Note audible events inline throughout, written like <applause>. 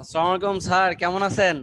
আসসালামু আলাইকুম স্যার কেমন আছেন?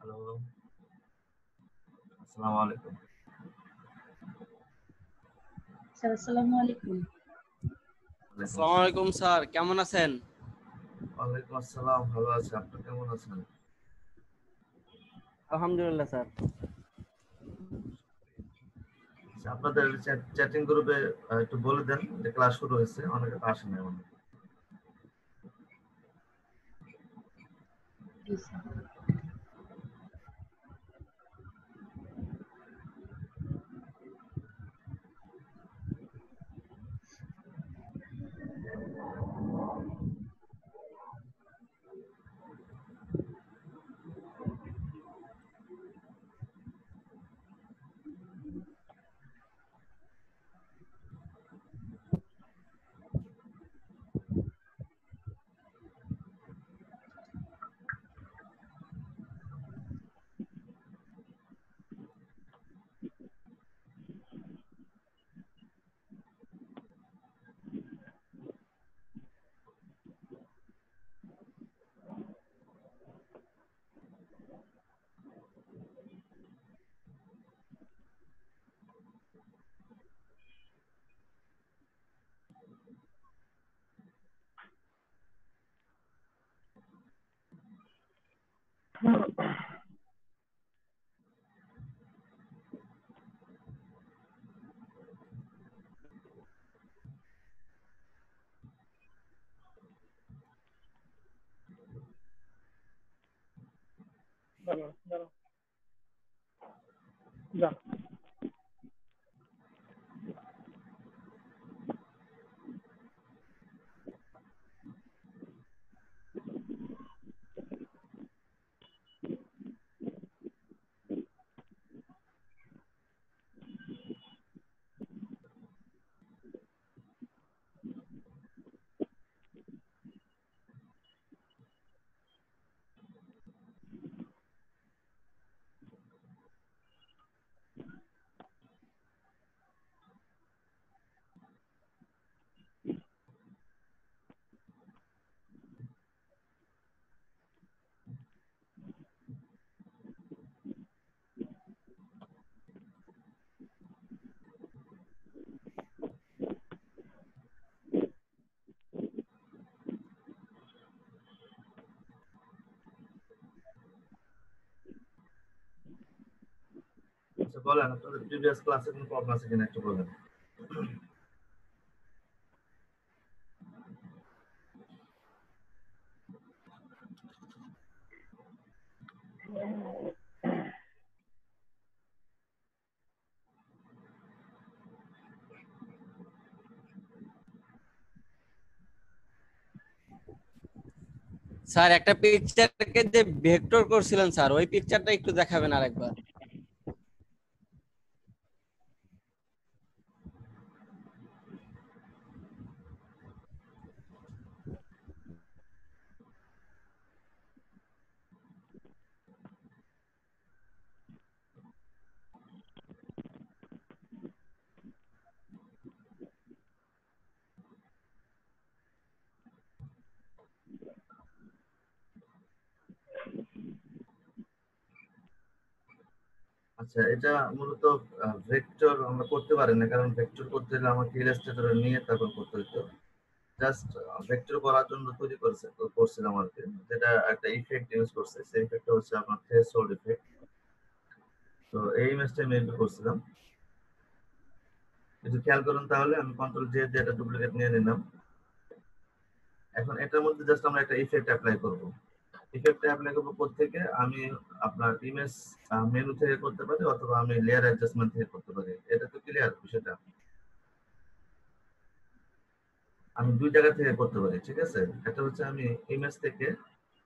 আসসালামু আলাইকুম স্যার আসসালামু আলাইকুম আসসালামু আলাইকুম স্যার কেমন আছেন ওয়ালাইকুম আসসালাম ভালো আছি আপনি কেমন আছেন আলহামদুলিল্লাহ স্যার আপনাদের চ্যাটিং গ্রুপে একটু বলে দেন যে ক্লাস শুরু হয়েছে। অনেকে তো আসেনি এখন। আচ্ছা বলেন আপনাদের প্রিভিয়াস ক্লাসে কোনো প্রবলেম আছে কিনা একটু বলেন। স্যার, একটা পিকচারকে যে ভেক্টর করছিলেন, স্যার, ওই পিকচারটা একটু দেখাবেন আরেকবার। আচ্ছা এটা মূলত ভেক্টর আমরা করতে পারি না, কারণ ভেক্টর করতে হলে আমাকে ইলাস্ট্রেটরে নিয়ে তারপর করতে হতো জাস্ট ভেক্টর করার জন্য তৈরি করছে, করছিলাম আর কি। যেটা একটা ইফেক্ট ইউজ করছে, সেই ইফেক্টটা হচ্ছে আপনার থ্রেশহোল্ড ইফেক্ট তো এই ইমেজটা আমি এমনি করছিলাম। একটু খেয়াল করুন তাহলে, আমি কন্ট্রোল জে দিয়ে এটা ডুপ্লিকেট নিয়ে নিলাম। এখন এটার মধ্যে জাস্ট আমরা একটা ইফেক্ট অ্যাপ্লাই করব। ইফেক্ট অ্যাপ্লাই করব থেকে? আমি আপনার ইমেজ মেনু থেকে করতে পারি অথবা আমি লেয়ার অ্যাডজাস্টমেন্ট থেকে করতে পারি? এটা তো ক্লিয়ার বিষয়টা। আমি দুই জায়গা থেকে করতে পারি, ঠিক আছে? একটা হচ্ছে আমি ইমেজ থেকে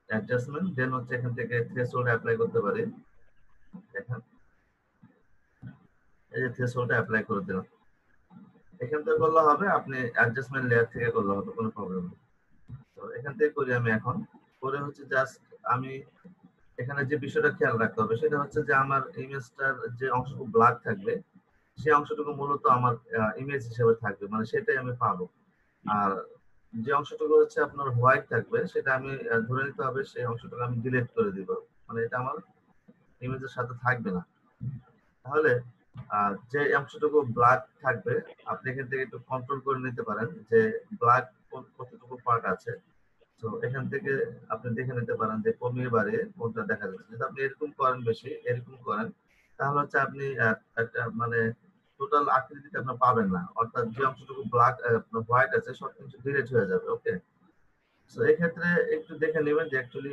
অ্যাডজাস্টমেন্ট দেন হচ্ছে এখান থেকে থ্রেশহোল্ড অ্যাপ্লাই করতে পারি। দেখেন। এই যে থ্রেশহোল্ডটা অ্যাপ্লাই করে দিলাম। এখান থেকে করলে হবে, আপনি অ্যাডজাস্টমেন্ট লেয়ার থেকে করলে হবে, কোনো প্রবলেম নেই। তো এখান থেকে করি আমি এখন। করে হচ্ছে জাস্ট আমি এখানে যে বিষয়টা খেয়াল রাখতে হবে, সেটা হচ্ছে যে আমার ইমেজটার যে অংশটুকু ব্ল্যাক থাকবে, সেই অংশটুকু মূলত আমার ইমেজ হিসেবে থাকবে মানে সেটাই আমি পাবো। আর যে অংশটুকু হচ্ছে আপনার হোয়াইট থাকবে, সেটা আমি ধরে নিতে হবে সেই অংশটুকু আমি ডিলিট করে দিব মানে এটা আমার ইমেজের সাথে থাকবে না। তাহলে যে অংশটুকু ব্ল্যাক থাকবে, আপনি এখান থেকে একটু কন্ট্রোল করে নিতে পারেন যে ব্ল্যাক কতটুকু পার্ট আছে। তো এখান থেকে আপনি দেখে নিতে পারেন যে কমিয়ে বাড়িয়ে কোনটা দেখা যাচ্ছে। যদি আপনি এরকম করেন বেশি, এরকম করেন, তাহলে হচ্ছে আপনি একটা মানে টোটাল আকৃতিটা আপনি পাবেন না। অর্থাৎ যে অংশটুকু ব্ল্যাক হোয়াইট আছে, সব কিছু ডিলেট হয়ে যাবে ওকে তো এক্ষেত্রে একটু দেখে নেবেন যে অ্যাকচুয়ালি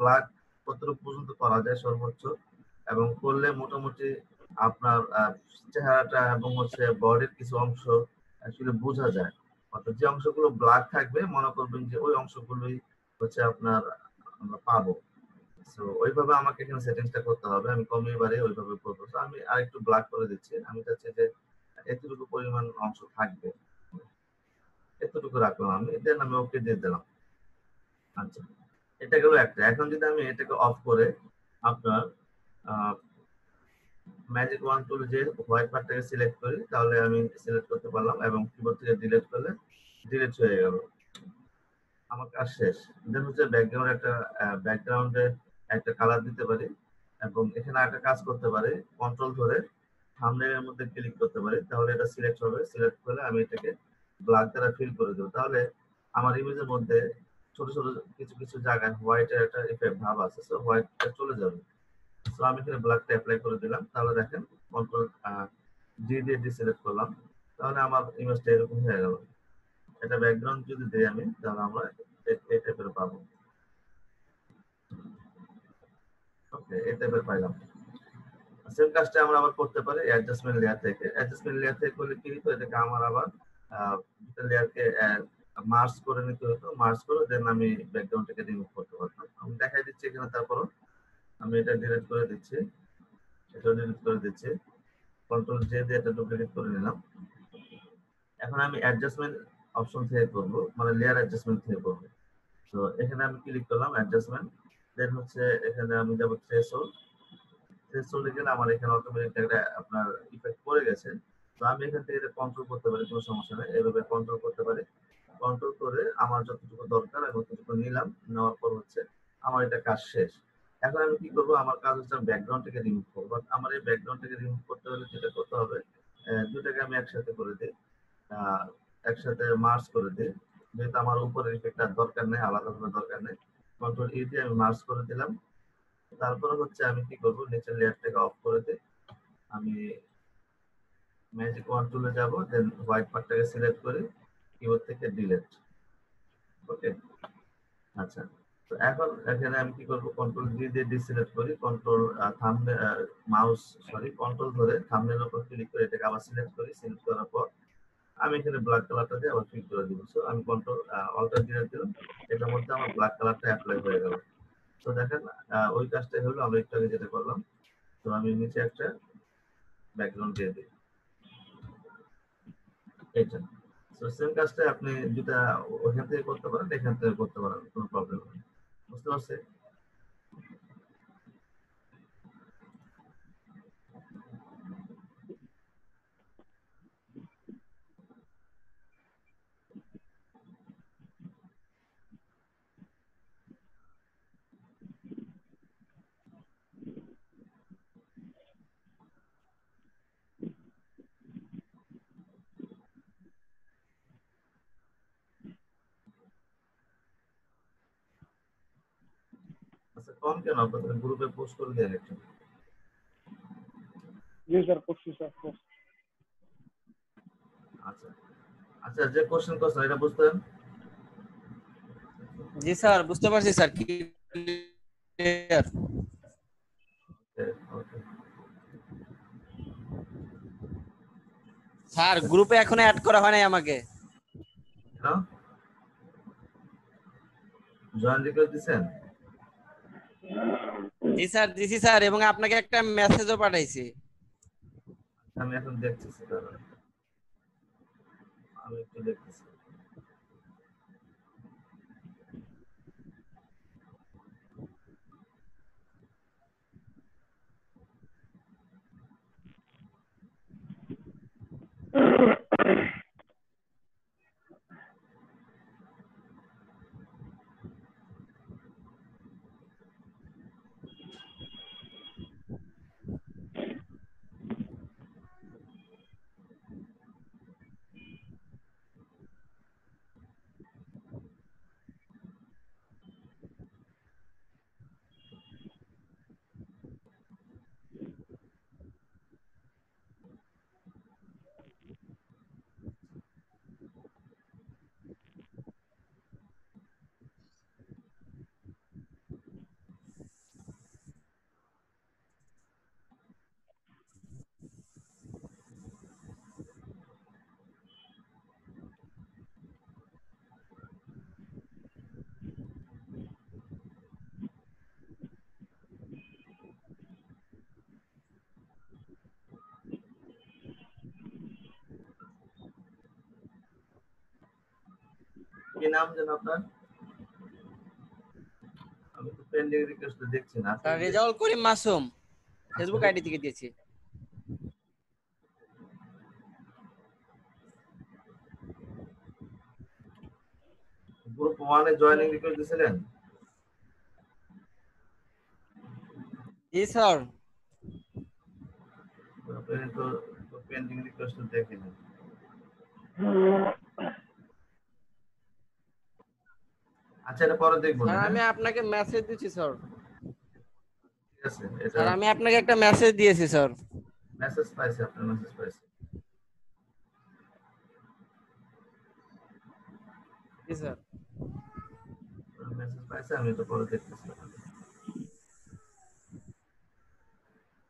ব্ল্যাক কতটুকু পর্যন্ত করা যায় সর্বোচ্চ, এবং করলে মোটামুটি আপনার চেহারাটা এবং হচ্ছে বডির কিছু অংশ আসলে বোঝা যায়। অর্থাৎ যে অংশগুলো ব্ল্যাক থাকবে, মনে করবেন যে ওই অংশগুলোই হচ্ছে আপনার আমরা পাবো। তো ওইভাবে আমাকে এখানে সেটিংসটা করতে হবে। আমি কমিয়ে বাড়িয়ে ওইভাবে করব। তো আমি আরেকটু ব্ল্যাক করে দিচ্ছি। আমি চাচ্ছি যে এতটুকু পরিমাণ অংশ থাকবে। এতটুকু রাখলাম আমি। দেন আমি ওকে দিয়ে দিলাম। আচ্ছা। এটা গেল একটা। এখন যদি আমি এটাকে অফ করে আপনার ম্যাজিক ওয়ান টুল যে হোয়াইট পার্টটাকে সিলেক্ট করি, তাহলে আমি সিলেক্ট করতে পারলাম এবং কিবোর্ড থেকে ডিলিট করলে ডিলিট হয়ে গেল। আমার কাজ শেষ। দেন হচ্ছে ব্যাকগ্রাউন্ড একটা ব্যাকগ্রাউন্ডে একটা কালার দিতে পারি এবং এখানে একটা কাজ করতে পারি। কন্ট্রোল ধরে থাম্বনেলের মধ্যে ক্লিক করতে পারি। তাহলে এটা সিলেক্ট হবে। সিলেক্ট করলে আমি এটাকে ব্ল্যাক দ্বারা ফিল করে দেবো। তাহলে আমার ইমেজের মধ্যে ছোট ছোট কিছু কিছু জায়গায় হোয়াইটের একটা ইফেক্ট ভাব আছে সো হোয়াইটটা চলে যাবে। সো আমি এখানে ব্ল্যাকটা অ্যাপ্লাই করে দিলাম। তাহলে দেখেন কন্ট্রোল ডি দিয়ে ডিসিলেক্ট করলাম। তাহলে আমার ইমেজটা এরকম হয়ে গেল। এটা ব্যাকগ্রাউন্ড যদি দিই আমি, তাহলে আমরা এই টাইপের পাবো। ওকে এই টাইপের পাইলাম। সেম কাজটা আমরা আবার করতে পারি অ্যাডজাস্টমেন্ট লেয়ার থেকে। অ্যাডজাস্টমেন্ট লেয়ার থেকে করলে কি হতো এটাকে আমার আবার দুটো লেয়ারকে মার্চ করে নিতে হতো। মার্চ করে দেন আমি ব্যাকগ্রাউন্ডটাকে রিমুভ করতে পারতাম। আমি দেখাই দিচ্ছি এখানে, তারপরও আমি এটা ডিলিট করে দিচ্ছি। এটা ডিলিট করে দিচ্ছি। কন্ট্রোল জে দিয়ে এটা ডুপ্লিকেট করে নিলাম। এখন আমি অ্যাডজাস্টমেন্ট অপশন থেকে করব মানে লেয়ার অ্যাডজাস্টমেন্ট থেকে করব। তো এখানে আমি ক্লিক করলাম অ্যাডজাস্টমেন্ট দেন হচ্ছে এখানে আমি যাব থ্রেশহোল্ড থ্রেশহোল্ডে গেলে আমার এখানে অটোমেটিক একটা আপনার ইফেক্ট পড়ে গেছে। তো আমি এখান থেকে এটা কন্ট্রোল করতে পারি, কোনো সমস্যা নেই। এভাবে কন্ট্রোল করতে পারি। কন্ট্রোল করে আমার যতটুকু দরকার আমি ততটুকু নিলাম। নেওয়ার পর হচ্ছে আমার এটা কাজ শেষ। এখন আমি কি করব? আমার কাজ হচ্ছে ব্যাকগ্রাউন্ডটাকে রিমুভ করব। But আমার এই ব্যাকগ্রাউন্ডটাকে রিমুভ করতে হলে যেটা করতে হবে দুটাকে আমি একসাথে করে দিই। একসাথে মার্চ করে দিই। যেহেতু আমার উপরের ইফেক্টটার দরকার নেই, আলাদা করে দরকার নেই। কন্ট্রোল ই দিয়ে আমি মার্চ করে দিলাম। তারপরে হচ্ছে আমি কি করব? নিচের লেয়ারটাকে অফ করে দিই। আমি ম্যাজিক ওয়ান টুলে যাব দেন হোয়াইট পার্টটাকে সিলেক্ট করি কিবোর্ড থেকে ডিলেট ওকে আচ্ছা। তো এখন এখানে আমি কি করব? কন্ট্রোল ডি দিয়ে ডিসিলেক্ট করি control thumbnail mouse sorry control ধরে থাম্বনেলের উপর ক্লিক করে এটাকে আবার সিলেক্ট করি সিলেক্ট করার পর আমি এখানে ব্ল্যাক কালারটা দিয়ে আবার ফিল করে দিব। সো আমি কন্ট্রোল অল্টার দিয়ে দিলাম, এটার মধ্যে আমার ব্ল্যাক কালারটা অ্যাপ্লাই হয়ে গেল। তো দেখেন ওই কাজটাই হলো, আমরা একটু আগে যেটা করলাম, তো আমি নিচে একটা ব্যাকগ্রাউন্ড দিয়ে দিই। এইটা তো সেম কাজটা আপনি যেটা ওখান থেকে করতে পারেন, এখান থেকে করতে পারেন, কোনো প্রবলেম নেই। Pues los 12 ফর্ম কেন আপনাদের গ্রুপে পোস্ট করে দেন একটা জি স্যার করছি স্যার আচ্ছা।, আচ্ছা। যে কোশ্চেন করছেন এটা বুঝতেন জি স্যার বুঝতে পারছি স্যার কি স্যার গ্রুপে এখনও অ্যাড করা হয় নাই আমাকে। জয়েন রিকোয়েস্ট দিছেন জি স্যার দিছি স্যার এবং আপনাকে একটা মেসেজও পাঠাইছি আমি এখন দেখতেছি আমি একটু দেখতেছি Ugh. <laughs> নাম যেন আপনার? আমি তো পেন্ডিং রিকোয়েস্ট দেখছি না sir Rezaul Karim Masum Facebook ID থেকে দিয়েছি। গ্রুপ ওয়ানে জয়েনিং রিকোয়েস্ট দিয়েছিলেন জি স্যার আপনি তো পেন্ডিং রিকোয়েস্ট দেখেনি এটা পরে দেখব? আমি আপনাকে মেসেজ দিচ্ছি স্যার। ঠিক আছে স্যার আমি আপনাকে একটা মেসেজ দিয়েছি স্যার। মেসেজ পাইছি আপনার মেসেজ পাইছি। জি স্যার। মেসেজ পাইছি আমি এটা পরে দেখতেছি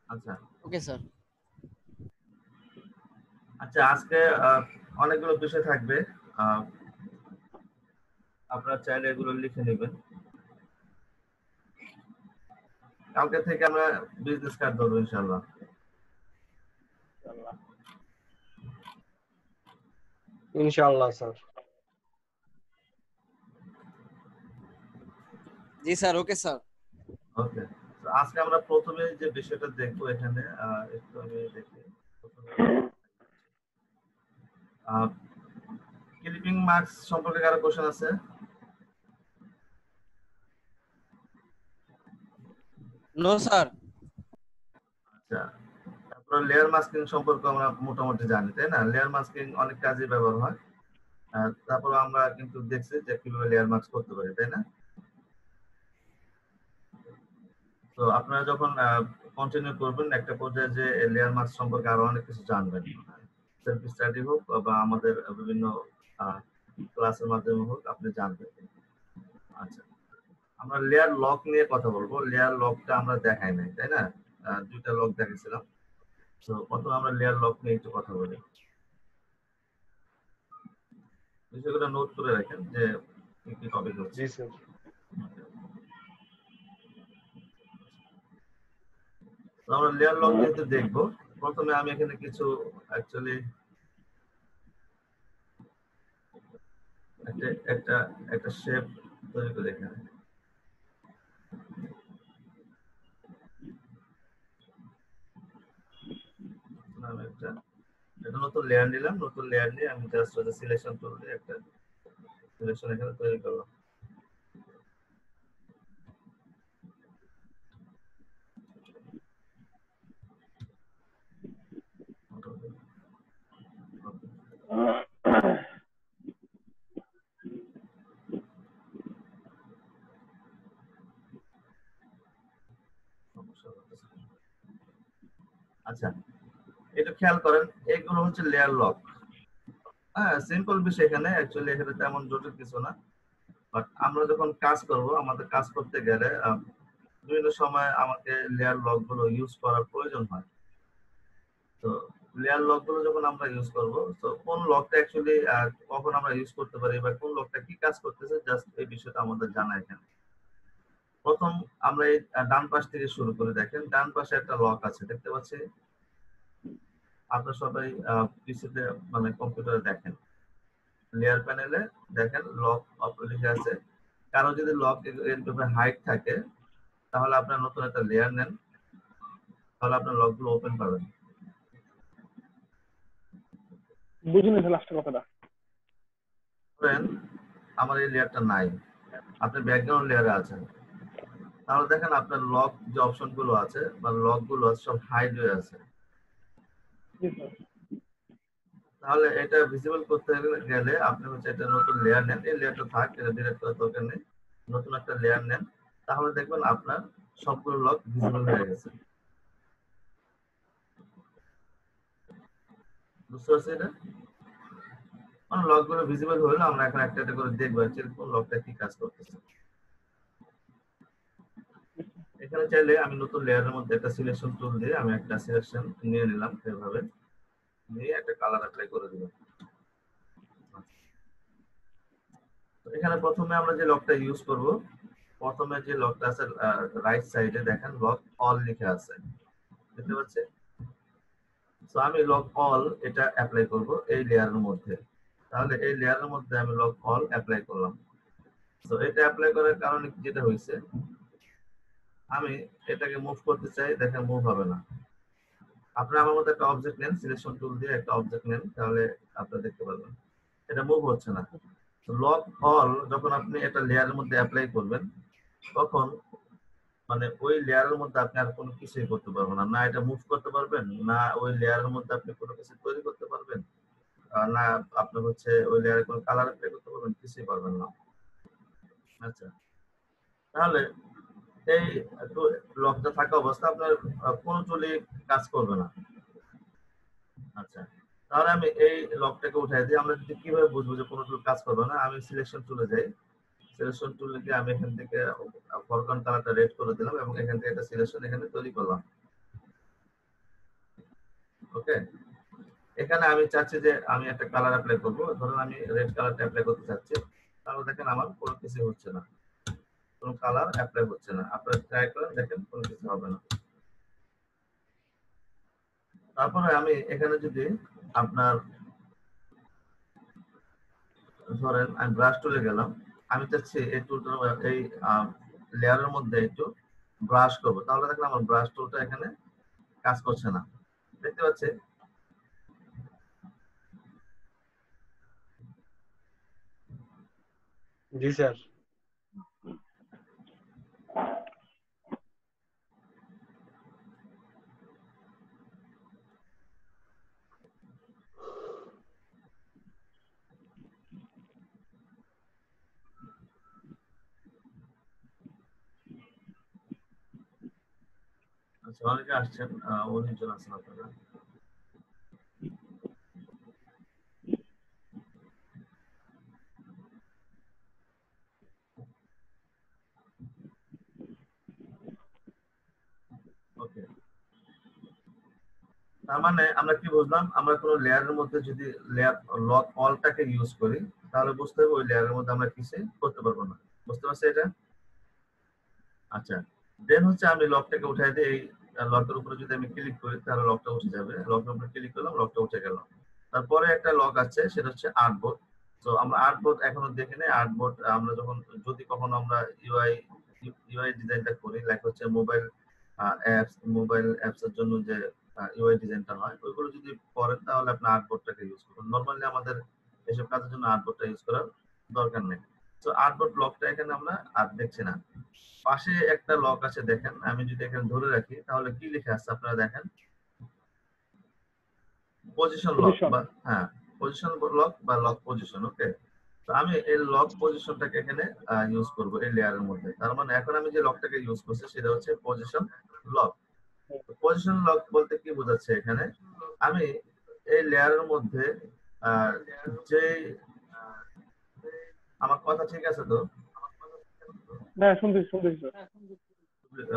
আচ্ছা। Okay sir. আচ্ছা আজকে অনেকগুলো বিষয় থাকবে। আপনারা চাইলে এগুলো লিখে নেবেন। কালকে থেকে আমরা বিজনেস কার্ড ধরবো ইনশাল্লাহ ইনশাআল্লাহ। স্যার। জি স্যার ওকে স্যার। ওকে। আজকে আমরা প্রথমে যে বিষয়টা দেখব এখানে আহ, একটু আমি দেখি। ক্লিপিং মার্কস সম্পর্কে কারও কোশ্চেন আছে? নো স্যার আচ্ছা। তারপর লেয়ার মাস্কিং সম্পর্কে আমরা মোটামুটি জানি, তাই না? লেয়ার মাস্কিং অনেক কাজে ব্যবহার হয়। আর তারপর আমরা কিন্তু দেখছি যে কীভাবে লেয়ার মাস্ক করতে পারি, তাই না? তো আপনারা যখন কন্টিনিউ করবেন একটা পর্যায়ে যে লেয়ার মাস্ক সম্পর্কে আরও অনেক কিছু জানবেন। সেলফ স্টাডি হোক বা আমাদের বিভিন্ন ক্লাসের মাধ্যমে হোক, আপনি জানবেন। আচ্ছা। আমরা লেয়ার লক নিয়ে কথা বলব। লেয়ার লকটা আমরা দেখাই নাই তাই না? দুইটা লক দেখেছিলাম তো প্রথমে আমরা লেয়ার লক নিয়ে একটু কথা বলি। বিষয়গুলো নোট করে রাখেন যে কি টপিক হচ্ছে। জি স্যার। আমরা লেয়ার লক যেহেতু দেখব। প্রথমে আমি এখানে কিছু অ্যাকচুয়ালি একটা একটা একটা শেপ তৈরি করে এখানে আমি একটা। একটা নতুন লেয়ার নিলাম, নতুন লেয়ার নিয়ে আমি জাস্ট ওটা সিলেকশন টুল দিয়ে একটা সিলেকশন এখানে তৈরি করলাম আচ্ছা এটা খেয়াল করেন, এগুলো হচ্ছে লেয়ার লক হ্যাঁ সিম্পল বিষয় এখানে অ্যাকচুয়ালি এখানে তেমন জটিল কিছু না। বাট আমরা যখন কাজ করব, আমাদের কাজ করতে গেলে বিভিন্ন সময় আমাকে লেয়ার লকগুলো ইউজ করার প্রয়োজন হয়। তো লেয়ার লকগুলো যখন আমরা ইউজ করব, তো কোন লকটা অ্যাকচুয়ালি কখন আমরা ইউজ করতে পারি বা কোন লকটা কি কাজ করতেছে জাস্ট এই বিষয়টা আমাদের জানা এখানে। প্রথম আমরা এই ডান পাশ থেকে শুরু করে দেখেন ডান পাশে একটা লক আছে দেখতে পাচ্ছি আপনারা সবাই পিসিতে মানে কম্পিউটারে দেখেন। লেয়ার প্যানেলে দেখেন লক লিখে আছে। কারও যদি লক এর ব্যাপারে হাইট থাকে তাহলে আপনার নতুন একটা লেয়ার নেন। তাহলে আপনার লকগুলো ওপেন পাবেন। বুঝিনি লাস্টের কথাটা। আমার এই লেয়ারটা নাই। আপনি ব্যাকগ্রাউন্ড লেয়ারে আছেন তাহলে দেখেন আপনার লক যে অপশনগুলো আছে বা লকগুলো আছে সব হাইড হয়ে আছে। তাহলে এটা ভিজিবল করতে গেলে আপনি হচ্ছে এটা নতুন লেয়ার নেন। এই লেয়ারটা থাক এটা ডিলেট করার দরকার নেই। নতুন একটা লেয়ার নেন। তাহলে দেখবেন আপনার সবগুলো লক ভিজিবল হয়ে গেছে। বুঝতে পারছি এটা? মানে লকগুলো ভিজিবল হলে আমরা এখন একটা একটা করে দেখব কোন লকটা কি কাজ করতেছে। এখানে চাইলে আমি নতুন লেয়ারের মধ্যে একটা সিলেকশন টুল দিয়ে আমি একটা সিলেকশন নিয়ে নিলাম এভাবে। নিয়ে একটা কালার অ্যাপ্লাই করে দিলাম। এখানে প্রথমে আমরা যে লকটা ইউজ করব, প্রথমে যে লকটা আছে রাইট সাইডে দেখেন লক অল লিখে আছে। দেখতে পাচ্ছেন? তো আমি লক অল এটা অ্যাপ্লাই করব এই লেয়ারের মধ্যে। তাহলে এই লেয়ারের মধ্যে আমি লক অল অ্যাপ্লাই করলাম। তো এটা অ্যাপ্লাই করার কারণে যেটা হয়েছে আমি এটাকে মুভ করতে চাই, দেখেন মুভ হবে না। আপনি আমার মধ্যে একটা অবজেক্ট নেন সিলেকশন টুল দিয়ে একটা অবজেক্ট নেন, তাহলে আপনি দেখতে পারবেন। এটা মুভ হচ্ছে না। লক অল যখন আপনি একটা লেয়ারের মধ্যে অ্যাপ্লাই করবেন, তখন মানে ওই লেয়ারের মধ্যে আপনি আর কোনো কিছুই করতে পারবেন না। না এটা মুভ করতে পারবেন, না ওই লেয়ারের মধ্যে আপনি কোনো কিছু তৈরি করতে পারবেন না আপনি হচ্ছে ওই লেয়ারে কোনো কালার অ্যাপ্লাই করতে পারবেন, কিছুই পারবেন না। আচ্ছা। তাহলে এই লকটা থাকা অবস্থা, আপনার কোনো চুলি কাজ করবে না। আচ্ছা তাহলে আমি এই লকটাকে উঠাই দিই। আমরা যদি কীভাবে বুঝব যে কোনো টুল কাজ করবে না, আমি সিলেকশন টুলে যাই। সিলেকশন টুলে গিয়ে আমি এখান থেকে ফরকান কালারটা রেড করে দিলাম এবং এখান থেকে একটা সিলেকশন এখানে তৈরি করলাম। ওকে এখানে আমি চাচ্ছি যে আমি একটা কালার অ্যাপ্লাই করব। ধরুন আমি রেড কালারটা অ্যাপ্লাই করতে চাচ্ছি। তাহলে দেখেন আমার কোনো কিছু হচ্ছে না। কোনো কালার অ্যাপ্লাই হচ্ছে না। আপনারা ট্রাই করেন, দেখেন, কোনো কিছু হবে না। তারপরে আমি এখানে যদি আপনার ধরেন, আমি ব্রাশ টুলে গেলাম। আমি চাচ্ছি এই টুলটা এই লেয়ারের মধ্যে একটু ব্রাশ করব। তাহলে দেখলাম আমার ব্রাশ টুলটা এখানে কাজ করছে না। দেখতে পাচ্ছি? জি, স্যার। আচ্ছা অনেকে আসছেন আহ, উনিশ জন আছেন আপনারা ওকে তার মানে আমরা কি বুঝলাম? আমরা কোনো লেয়ারের মধ্যে যদি লেয়ার লক অলটাকে ইউজ করি, তাহলে বুঝতে হবে ওই লেয়ারের মধ্যে আমরা কিছু করতে পারব না। বুঝতে পারছি এটা? আচ্ছা। দেন হচ্ছে আমি লকটাকে উঠাই দিই, এই লকের উপরে যদি আমি ক্লিক করি, তাহলে লকটা উঠে যাবে। লকের উপরে ক্লিক করলাম লকটা উঠে গেল। তারপরে একটা লক আছে, সেটা হচ্ছে আর্ট বোর্ড তো আমরা আর্ট বোর্ড এখনও দেখি নাই। আর্ট বোর্ড আমরা যখন, যদি কখনো আমরা ইউআই ইউআই ডিজাইনটা করি লাইক হচ্ছে মোবাইল অ্যাপস মোবাইল অ্যাপস এর জন্য যে ইউআই ডিজাইনটা হয় ওইগুলো যদি করেন তাহলে আপনি আর্ট বোর্ডটাকে ইউজ করুন। নর্মালি আমাদের এসব কাজের জন্য আর্ট বোর্ডটা ইউজ করার দরকার নেই। তো আর্ট বোর্ড লকটা এখানে আমরা আর দেখছি না। পাশে একটা লক আছে দেখেন। আমি যদি এখানে ধরে রাখি তাহলে কি লিখে আছে আপনারা দেখেন? পজিশন লক বা হ্যাঁ পজিশন লক বা লক পজিশন ওকে তো আমি এই লক পজিশনটাকে এখানে ইউজ করব এই লেয়ারের মধ্যে। তার মানে এখন আমি যে লকটাকে ইউজ করছি সেটা হচ্ছে পজিশন লক পজিশন লক বলতে কি বোঝাচ্ছে এখানে? আমি এই লেয়ারের মধ্যে আহ, যে আমার কথা ঠিক আছে তো? হ্যাঁ শুনতেছি শুনতেছি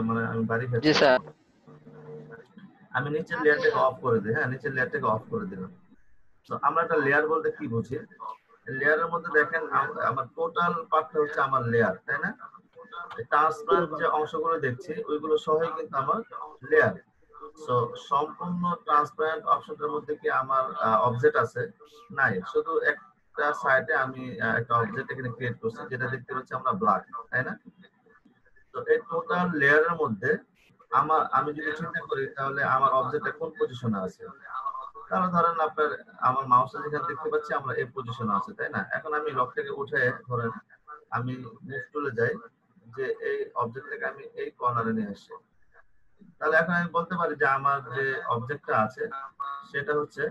মানে আমি বাড়ি জি স্যার। আমি নিচের লেয়ারটাকে অফ করে দিই হ্যাঁ নিচের লেয়ারটাকে অফ করে দিলাম। তো আমরা একটা লেয়ার বলতে কি বুঝি? লেয়ারের মধ্যে দেখেন আমার টোটাল পার্টটা হচ্ছে আমার লেয়ার তাই না? ট্রান্সপারেন্ট যে অংশগুলো দেখছি, ওইগুলো সবই কিন্তু আমার লেয়ার সো সম্পূর্ণ ট্রান্সপারেন্ট অপশনটার মধ্যে কি আমার অবজেক্ট আছে? নাই। শুধু একটা সাইডে আমি একটা অবজেক্ট এখানে ক্রিয়েট করছি, যেটা দেখতে পাচ্ছি আমরা ব্ল্যাক তাই না? তো এই টোটাল লেয়ারের মধ্যে আমার, আমি যদি চিন্তা করি, তাহলে আমার অবজেক্টটা কোন পজিশনে আছে? তাহলে ধরেন আপনার, আমার মাউসটা যেখানে দেখতে পাচ্ছি, আমরা এই পজিশনে আছে, তাই না? এখন আমি লকটাকে উঠে ধরেন আমি মুভ টুলে যাই যে এই অবজেক্টটাকে আমি এই কর্নারে নিয়ে আসি। তাহলে এখন আমি বলতে পারি যে আমার যে অবজেক্টটা আছে সেটা হচ্ছে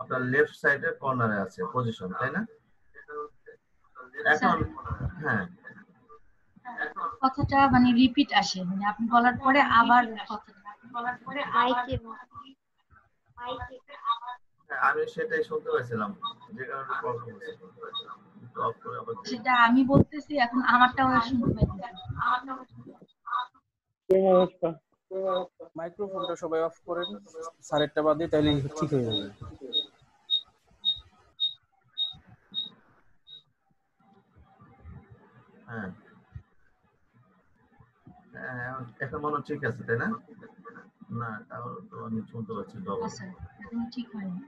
আপনার লেফট সাইডের কর্নারে আছে পজিশন তাই না? এখন হ্যাঁ। কথাটা মানে রিপিট আসে মানে আপনি বলার পরে আবার কথাটা। বলার পরে আইকে হ্যাঁ, আমি সেটাই শুনতে পাইছিলাম যে কারণে প্রবলেম একটু করে আবার সেটা আমি বলতেছি এখন আমারটাও অবস্থা। মাইক্রোফোনটা সবাই অফ করেন সারেরটা বাদে তাহলে ঠিক হয়ে যাবে। হ্যাঁ। হ্যাঁ, এখন- এখন মনে ঠিক আছে তাই না? না তাহলে তো আমি শুনতে পাচ্ছি ডবল আচ্ছা ঠিক হয়নি।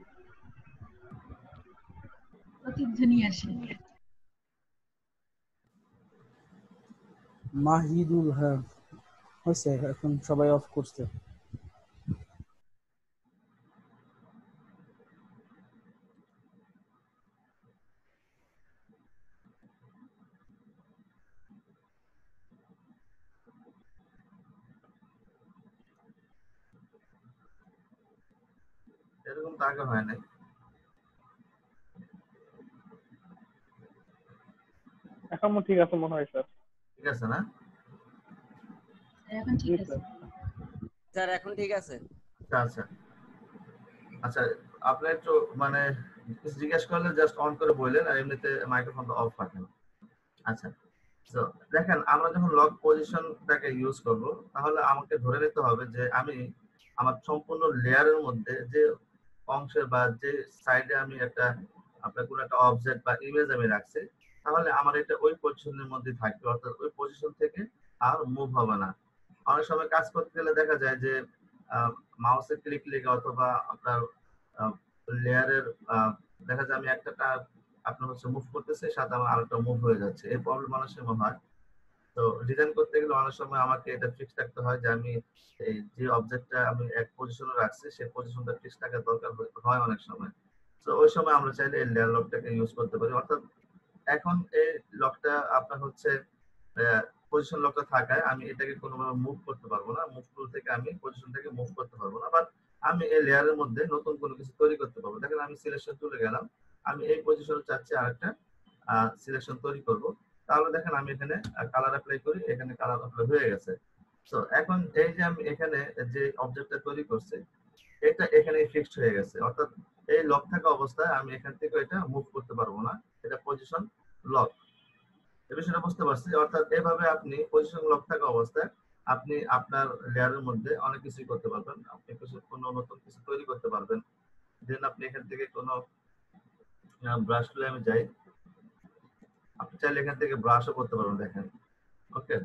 প্রতিধ্বনি আসে মাহিদুল হ্যাঁ। হয়েছে এখন সবাই অফ করছে। এরকম তো আগে হয় নাই। এখন ঠিক আছে মনে হয় স্যার। ঠিক আছে না? এখন ঠিক আছে। স্যার এখন ঠিক আছে। আচ্ছা আচ্ছা। আচ্ছা আপনি একটু মানে জিজ্ঞেস করলে জাস্ট অন করে বললেন আর এমনিতে মাইক্রোফোনটা অফ রাখেন আচ্ছা তো দেখেন আমরা যখন লক পজিশনটাকে ইউজ করব তাহলে আমাকে ধরে নিতে হবে যে আমি আমার সম্পূর্ণ লেয়ারের মধ্যে যে অংশে বা যে সাইডে আমি একটা আপনার কোনো একটা অবজেক্ট বা ইমেজ আমি রাখছি তাহলে আমার এটা ওই পজিশনের মধ্যে থাকবে, অর্থাৎ ওই পজিশন থেকে আর মুভ হবে না। অনেক সময় কাজ করতে গেলে দেখা যায় যে মাউসে ক্লিক লেগে অথবা আপনার লেয়ারের দেখা যায় আমি একটা আপনার হচ্ছে মুভ করতেছে, সাথে আমার আরেকটা মুভ হয়ে যাচ্ছে। এই প্রবলেম অনেক সময় হয়। তো ডিজাইন করতে গেলে অনেক সময় আমাকে এটা ফিক্স রাখতে হয় যে, আমি এই যে অবজেক্টটা আমি এক পজিশনে রাখছি, সেই পজিশনটা ফিক্স থাকার দরকার হয় অনেক সময়। তো ওই সময় আমরা চাইলে এই লেয়ার লকটাকে ইউজ করতে পারি। অর্থাৎ এখন এই লকটা আপনার হচ্ছে পজিশন লকটা থাকায় আমি এটাকে কোনোভাবে মুভ করতে পারব না। মুভ টুল থেকে আমি পজিশন থেকে মুভ করতে পারব না। বাট আমি এই লেয়ারের মধ্যে নতুন কোনো কিছু তৈরি করতে পারব। দেখেন আমি সিলেকশন তুলে গেলাম। আমি এই পজিশনে চাচ্ছি আরেকটা সিলেকশন তৈরি করব। তাহলে দেখেন আমি এখানে কালার অ্যাপ্লাই করি। এখানে কালার অ্যাপ্লাই হয়ে গেছে। তো এখন এই যে আমি এখানে যে অবজেক্টটা তৈরি করছি এটা এখানে ফিক্সড হয়ে গেছে। অর্থাৎ এই লক থাকা অবস্থায় আমি এখান থেকে এটা মুভ করতে পারব না। এটা পজিশন লক এই বিষয়টা বুঝতে পারছি। অর্থাৎ এভাবে আপনি পজিশন লক থাকা অবস্থায় আপনি আপনার লেয়ারের মধ্যে অনেক কিছুই করতে পারবেন। আপনি কিছু কোনো নতুন কিছু তৈরি করতে পারবেন। দেন আপনি এখান থেকে কোনো ব্রাশ টুলে আমি যাই। আপনি চাইলে এখান থেকে ব্রাশও করতে পারবেন দেখেন। ওকে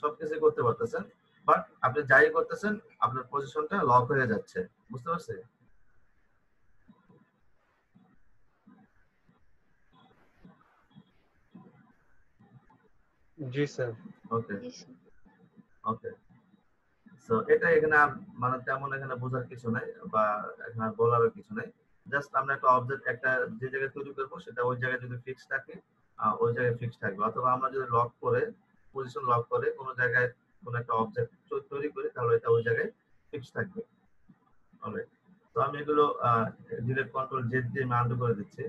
সবকিছু করতে পারতেছেন। বাট আপনি যাই করতেছেন আপনার পজিশনটা লক হয়ে যাচ্ছে। বুঝতে পারছেন জি স্যার। ওকে। ওকে। সো এটা এখানে মানে তেমন এখানে বোঝার কিছু নাই বা এখানে বলারও কিছু নাই। জাস্ট আমরা একটা অবজেক্ট একটা যে জায়গায় তৈরি করব সেটা ওই জায়গায় যদি ফিক্স থাকে ওই জায়গায় ফিক্স থাকবে। অথবা আমরা যদি লক করে পজিশন লক করে কোনো জায়গায় কোনো একটা অবজেক্ট তৈরি করি তাহলে এটা ওই জায়গায় ফিক্স থাকবে। অলরাইট তো আমি এগুলো ডিলেট কন্ট্রোল জেড দিয়ে আমি আন্ডু করে দিচ্ছি।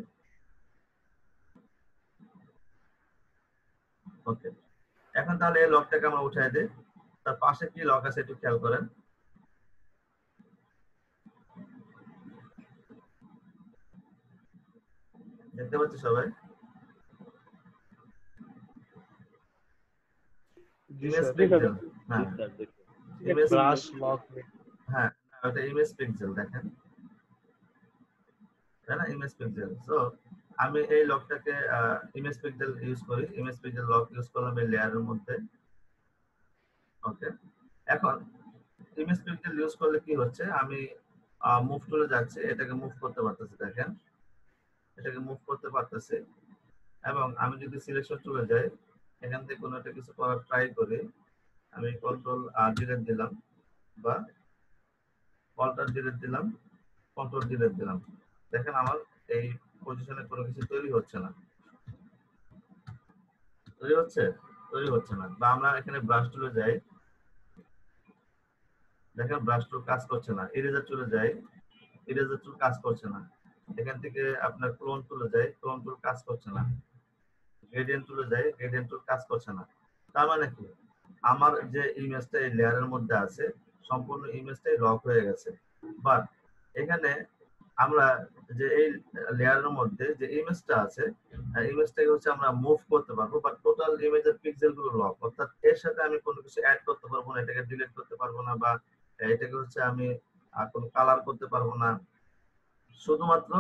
ওকে এখন তাহলে এই লকটাকে আমরা উঠাই দিই। তার পাশে কি লক আছে একটু খেয়াল করেন। দেখতে পাচ্ছি সবাই জি ইমেজ পিক্সেল হ্যাঁ ইমেজ ব্রাশ লক হ্যাঁ ওটা ইমেজ পিক্সেল দেখেন। তাই না? ইমেজ পিক্সেল সো আমি এই লকটাকে ইমেজ পিক্সেল ইউজ করি। ইমেজ পিক্সেল লক ইউজ করলাম এই লেয়ারের মধ্যে। ওকে এখন ইমেজ পিক্সেল ইউজ করলে কি হচ্ছে? আমি মুভ টুলে যাচ্ছি এটাকে মুভ করতে পারতেছি দেখেন। এটাকে মুভ করতে পারতেছি। এবং আমি যদি সিলেকশন টুলে যাই এখান থেকে কোনো একটা কিছু করার ট্রাই করি আমি কন্ট্রোল আর ডিলেট দিলাম বা অল্টার ডিলেট দিলাম কন্ট্রোল ডিলেট দিলাম। দেখেন আমার এই পজিশনে কোনো কিছু তৈরি হচ্ছে না। তৈরি হচ্ছে? তৈরি হচ্ছে না। বা আমরা এখানে ব্রাশ টুলে যাই। দেখেন ব্রাশ টুল কাজ করছে না। ইরেজার টুলে যাই। ইরেজার টুল কাজ করছে না। এখান থেকে আপনার ক্লোন টুলে যাই। ক্লোন টুল কাজ করছে না। গ্রেডিয়েন্ট টুলে যাই গ্রেডিয়েন্ট টুল কাজ করছে না। তার মানে কি? আমার যে ইমেজটা এই লেয়ারের মধ্যে আছে, সম্পূর্ণ ইমেজটাই লক হয়ে গেছে। বাট এখানে আমরা যে এই লেয়ারের মধ্যে যে ইমেজটা আছে ইমেজটাকে হচ্ছে আমরা মুভ করতে পারব বাট টোটাল ইমেজের পিক্সেলগুলো লক অর্থাৎ এর সাথে আমি কোনো কিছু অ্যাড করতে পারব না, এটাকে ডিলিট করতে পারব না, বা এটাকে হচ্ছে আমি কোনো কালার করতে পারব না। শুধুমাত্র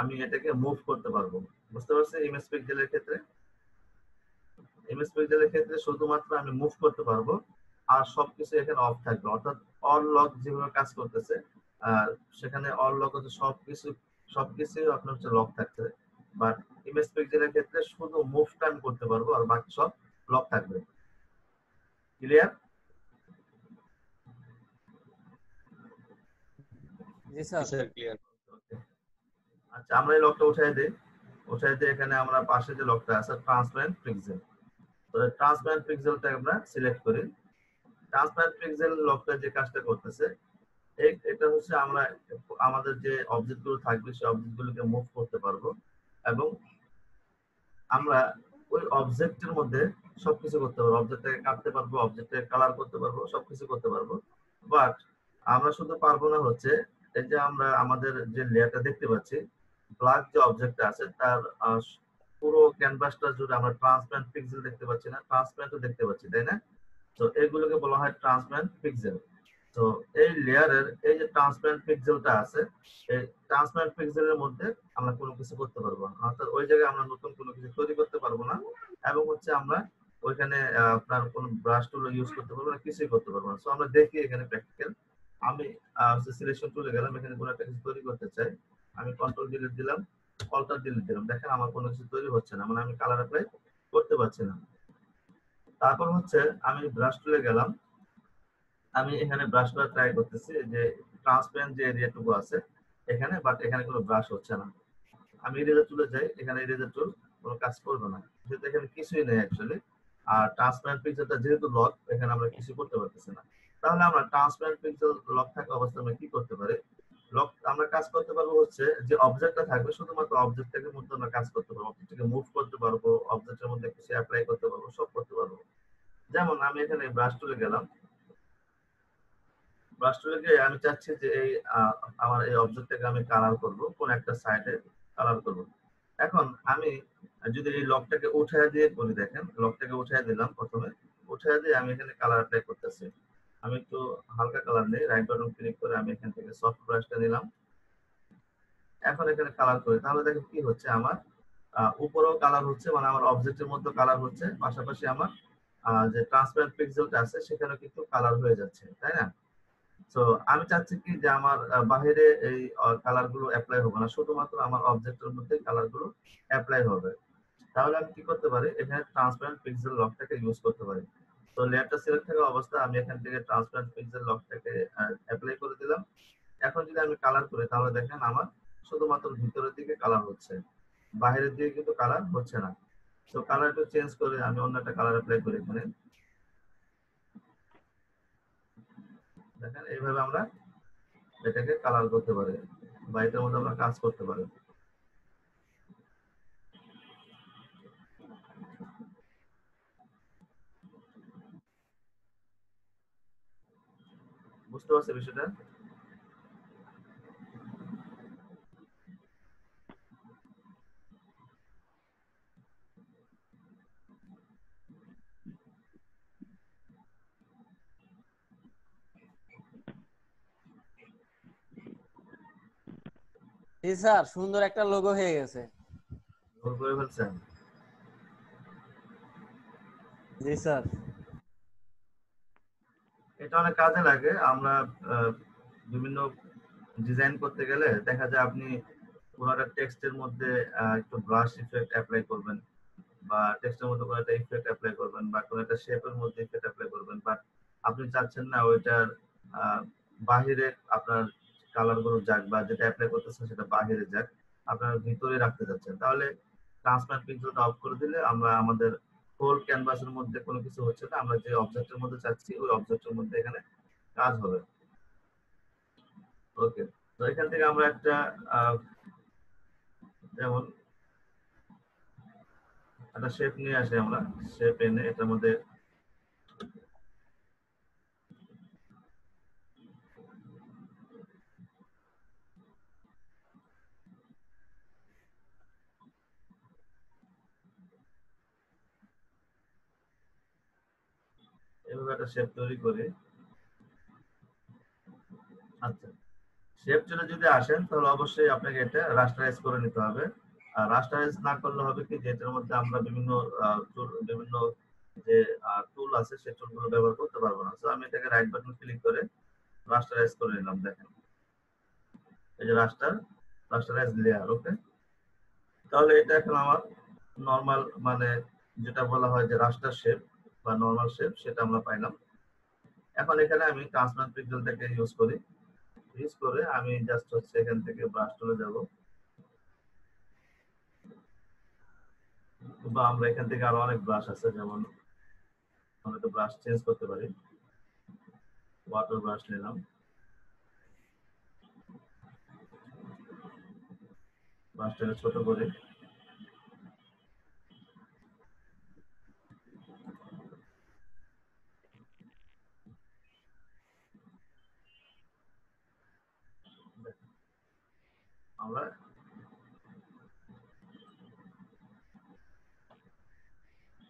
আমি এটাকে মুভ করতে পারব। বুঝতে পারছি ইমেজ পিক্সেলের ক্ষেত্রে? ইমেজ পিক্সেলের ক্ষেত্রে শুধুমাত্র আমি মুভ করতে পারব আর সবকিছু এখানে অফ থাকবে। অর্থাৎ অল লক যেভাবে কাজ করতেছে আহ, সেখানে অল লক হচ্ছে সবকিছু সবকিছু আপনার হচ্ছে লক থাকছে। বাট ইমেজ পিক্সেলের ক্ষেত্রে শুধু মুভটা আমি করতে পারব আর বাকি সব লক থাকবে। ক্লিয়ার জি স্যার। স্যার ক্লিয়ার আচ্ছা আমরা এই লকটা উঠাই দিই। উঠাই দিয়ে এখানে আমরা পাশে যে লকটা আছে ট্রান্সপারেন্ট পিক্সেল তো ট্রান্সপারেন্ট পিক্সেলটা আমরা সিলেক্ট করি। ট্রান্সপারেন্ট পিক্সেল লকটা যে কাজটা করতেছে এটা হচ্ছে আমরা আমাদের যে অবজেক্টগুলো থাকবে, সেই অবজেক্ট গুলোকে মুভ করতে পারব এবং আমরা ওই অবজেক্টের মধ্যে সবকিছু করতে পারব। অবজেক্টটাকে কাটতে পারব অবজেক্টটাকে কালার করতে পারব, সবকিছু করতে পারব। বাট আমরা শুধু পারব না হচ্ছে, এই যে আমরা আমাদের যে লেয়ারটা দেখতে পাচ্ছি ব্ল্যাক যে অবজেক্টটা আছে, তার পুরো ক্যানভাসটা জুড়ে আমরা ট্রান্সপারেন্ট পিক্সেল দেখতে পাচ্ছি না ট্রান্সপারেন্টও দেখতে পাচ্ছি, তাই না? তো এগুলোকে বলা হয় ট্রান্সপারেন্ট পিক্সেল তো এই লেয়ারের এই যে ট্রান্সপারেন্ট পিক্সেলটা আছে, এই ট্রান্সপারেন্ট পিক্সেলের মধ্যে আমরা কোনো কিছু করতে পারব না। অর্থাৎ ওই জায়গায় আমরা নতুন কোনো কিছু তৈরি করতে পারব না এবং হচ্ছে আমরা ওইখানে আপনার কোনো ব্রাশ টুল ইউজ করতে পারব না, কিছুই করতে পারব না। সো আমরা দেখি এখানে প্র্যাকটিক্যাল আমি সিলেকশন টুলে গেলাম, এখানে কোনো একটা কিছু তৈরি করতে চাই। আমি কন্ট্রোল ডিলিট দিলাম। অল্টার ডিলিট দিলাম দেখেন আমার কোনো কিছু তৈরি হচ্ছে না মানে আমি কালার অ্যাপ্লাই করতে পারছি না। তারপর হচ্ছে আমি ব্রাশ টুলে গেলাম। আমি এখানে ব্রাশ করা ট্রাই করতেছি যে ট্রান্সপারেন্ট যে এরিয়াটুকু আছে এখানে বাট এখানে কোনো ব্রাশ হচ্ছে না। আমি ইরেজার টুলে যাই, এখানে ইরেজার টুল কোনো কাজ করবে না। যেহেতু এখানে কিছুই নেই অ্যাকচুয়ালি আর ট্রান্সপারেন্ট পিকচারটা যেহেতু লক এখানে আমরা কিছু করতে পারতেছি না। তাহলে আমরা ট্রান্সপারেন্ট পিক্সেল লক থাকা অবস্থায় আমরা কি করতে পারি? আমরা কাজ করতে পারব হচ্ছে যে অবজেক্টটা থাকবে শুধুমাত্র অবজেক্টটাকে মধ্যে আমরা কাজ করতে পারব অবজেক্টটাকে মুভ করতে পারব অবজেক্টের মধ্যে কিছু অ্যাপ্লাই করতে পারব, সব করতে পারব। যেমন আমি এখানে ব্রাশ টুলে গেলাম। ব্রাশ টুলে গিয়ে আমি চাচ্ছি যে এই আমার এই অবজেক্টটাকে আমি কালার করব, কোন একটা সাইডে কালার করব। এখন আমি যদি এই লকটাকে উঠায় দিয়ে করি দেখেন লকটাকে উঠায় দিলাম প্রথমে, উঠায় দিয়ে আমি এখানে কালার অ্যাপ্লাই করতেছি। আমি একটু হালকা কালার নেই রাইট বাটন ক্লিক করে আমি এখান থেকে সফট ব্রাশটা নিলাম। এখন এখানে কালার করি। তাহলে দেখেন কি হচ্ছে আমার? উপরেও কালার হচ্ছে মানে আমার অবজেক্টের মধ্যে কালার হচ্ছে। পাশাপাশি আমার যে ট্রান্সপারেন্ট পিক্সেলটা আছে সেখানে কিন্তু কালার হয়ে যাচ্ছে, তাই না? তো আমি চাচ্ছি কি যে আমার বাহিরে এই কালারগুলো অ্যাপ্লাই হবে না। শুধুমাত্র আমার অবজেক্টের মধ্যে কালারগুলো অ্যাপ্লাই হবে। তাহলে আমি কি করতে পারি? এখানে ট্রান্সপারেন্ট পিক্সেল লকটাকে ইউজ করতে পারি। তো লেয়ারটা সিলেক্ট থাকা অবস্থা, আমি এখান থেকে ট্রান্সপারেন্ট পিক্সেল লকটাকে অ্যাপ্লাই করে দিলাম। এখন যদি আমি কালার করি, তাহলে দেখেন আমার শুধুমাত্র ভিতরের দিকে কালার হচ্ছে, বাইরের দিকে কিন্তু কালার হচ্ছে না। তো কালার একটু চেঞ্জ করে আমি অন্য একটা কালার অ্যাপ্লাই করি এখানে। দেখেন এইভাবে আমরা এটাকে কালার করতে পারি বা এটার মধ্যে আমরা কাজ করতে পারি। বুঝতে পারছি বিষয়টা? জি স্যার সুন্দর একটা লোগো হয়ে গেছে। করে ফেলছেন? জি স্যার। এটা অনেক কাজে লাগে। আমরা বিভিন্ন ডিজাইন করতে গেলে দেখা যায় আপনি কোনো একটা টেক্সটের মধ্যে একটু ব্রাশ ইফেক্ট অ্যাপ্লাই করবেন বা টেক্সটের মধ্যে কোনো একটা ইফেক্ট অ্যাপ্লাই করবেন বা কোনো একটা শেপের মধ্যে ইফেক্ট অ্যাপ্লাই করবেন। বাট আপনি চাচ্ছেন না ওইটার বাহিরে আপনার কালারগুলো যাক বা যেটা অ্যাপ্লাই করতেছেন সেটা বাহিরে যাক, আপনার ভিতরে রাখতে চাচ্ছেন। তাহলে ট্রান্সপারেন্ট পিক্সেলটা অফ করে দিলে আমরা আমাদের হোল ক্যানভাসের মধ্যে কোনো কিছু হচ্ছে না। আমরা যে অবজেক্টের মধ্যে চাচ্ছি, ওই অবজেক্টের মধ্যে এখানে কাজ হবে। ওকে তো এখান থেকে আমরা একটা যেমন একটা শেপ নিয়ে আসি আমরা। শেপ এনে এটার মধ্যে একটা শেপ তৈরি করে। আচ্ছা শেপ চলে যদি আসেন, তাহলে অবশ্যই আপনাকে এটা রাস্টারাইজ করে নিতে হবে। আর রাস্টারাইজ না করলে হবে কি যে এটার মধ্যে আমরা বিভিন্ন বিভিন্ন যে টুল আছে সেই টুলগুলো ব্যবহার করতে পারব না। তো আমি এটাকে রাইট বাটন ক্লিক করে রাস্টারাইজ করে নিলাম, দেখেন। এই যে রাস্টার রাস্টারাইজ লেয়ার ওকে তাহলে এটা এখন আমার নর্মাল মানে যেটা বলা হয় যে রাস্টার শেপ বা নর্মাল শেপ সেটা আমরা পাইলাম। এখন এখানে আমি ট্রান্সপারেন্ট পিক্সেলটাকে ইউজ করি। ইউজ করে আমি জাস্ট হচ্ছে এখান থেকে ব্রাশ টুলে যাব। বা আমরা এখান থেকে আরও অনেক ব্রাশ আছে, যেমন আমরা তো ব্রাশ চেঞ্জ করতে পারি। ওয়াটার ব্রাশ নিলাম। ব্রাশটাকে ছোট করে। আমরা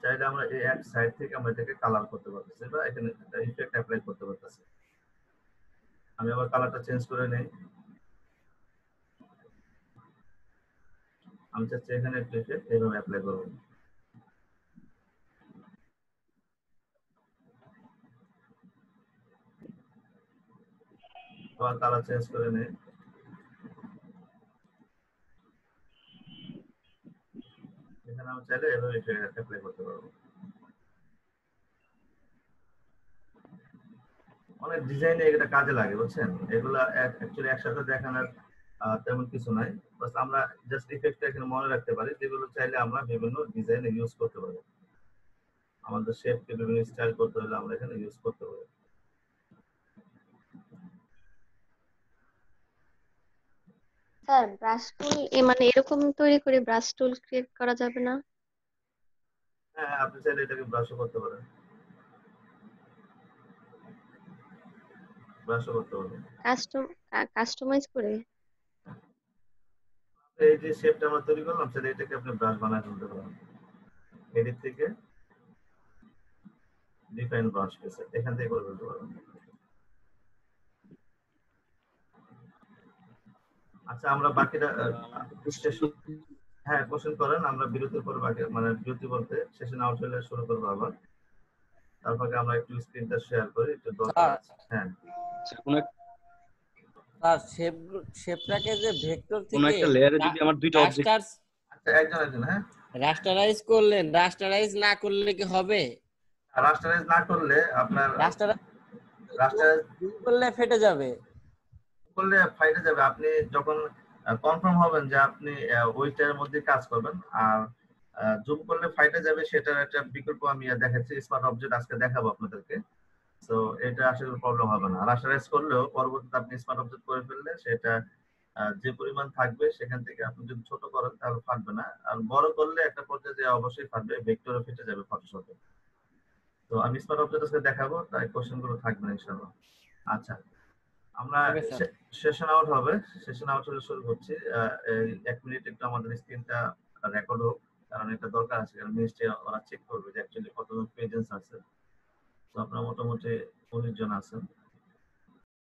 চাইলে আমরা এই এক সাইড থেকে আমরা এটাকে কালার করতে পারতেছি বা এখানে ইফেক্ট অ্যাপ্লাই করতে পারতেছি আমি আবার কালারটা চেঞ্জ করে নেই আমি চাচ্ছি এখানে একটু ইফেক্ট এইভাবে অ্যাপ্লাই করব আবার কালার চেঞ্জ করে নেই এখানে আমি চাইলে এভাবে অ্যাপ্লাই করতে পারব। অনেক ডিজাইনে এটা কাজে লাগে, বুঝছেন? এগুলা অ্যাকচুয়ালি একসাথে দেখানোর তেমন কিছু নাই। বাস আমরা জাস্ট ইফেক্টটা এখানে মনে রাখতে পারি যেগুলো চাইলে আমরা বিভিন্ন ডিজাইনে ইউজ করতে পারি আমাদের শেপকে বিভিন্ন স্টাইল করতে হলে আমরা এখানে ইউজ করতে পারি স্যার ব্রাশ টুল মানে এরকম তৈরি করে ব্রাশ টুল ক্রিয়েট করা যাবে না? হ্যাঁ আপনি চাইলে এটাকে ব্রাশও করতে পারেন। ব্রাশও করতে পারেন। কাস্টম কাস্টমাইজ করে? এই যে শেপটা আমরা তৈরি করলাম সেটা এটাকে আপনি ব্রাশ বানায় তুলতে পারেন। এডিট থেকে ডিফাইন ব্রাশ পেছে এখান থেকে করে তুলতে পারেন। আচ্ছা আমরা বাকিটা স্টেশন হ্যাঁ কোশ্চেন করেন আমরা বিরতির পর বাকি মানে বিরতি বলতে সেশন আউট হলে শুরু করব আবার। তারপরে আমরা একটু স্ক্রিনটা শেয়ার করি একটু দরকার হ্যাঁ। স্যার শেপ শেপটাকে যে ভেক্টর কোন একটা লেয়ারে যদি আমার দুইটা অবজেক্ট আচ্ছা একজন একজন হ্যাঁ। রাস্টারাইজ করলেন রাস্টারাইজ না করলে কি হবে? রাস্টারাইজ না করলে আপনার রাস্টারাইজ রাস্টারাইজ করলে ফেটে যাবে। করলে ফাইটে যাবে। আপনি যখন কনফার্ম হবেন যে আপনি ওইটার মধ্যে কাজ করবেন আর জুম করলে ফাইটে যাবে সেটার একটা বিকল্প আমি দেখাচ্ছি স্মার্ট অবজেক্ট আজকে দেখাবো আপনাদেরকে। তো এটা আসলে প্রবলেম হবে না। আর রাস্টারাইজ করলেও পরবর্তীতে আপনি স্মার্ট অবজেক্ট করে ফেললে সেটা যে পরিমাণ থাকবে সেখান থেকে আপনি যদি ছোট করেন তাহলে ফাটবে না। আর বড় করলে একটা পর্যায়ে যে অবশ্যই ফাটবে ভেক্টরে ফেটে যাবে ফটোশপে তো আমি স্মার্ট অবজেক্ট আজকে দেখাবো, তাই কোশ্চেনগুলো থাকবে ইনশাআল্লাহ। আচ্ছা। আমরা. সেশন আউট হবে। সেশন আউট হলে শুরু করছি। এক মিনিট একটু আমাদের স্ক্রিনটা রেকর্ড হোক কারণ এটা দরকার আছে কারণ মিনিস্ট্রি ওরা চেক করবে যে অ্যাকচুয়ালি কতজন পেজেন্স আছে। তো আপনারা মোটামুটি উনিশ জন আছেন।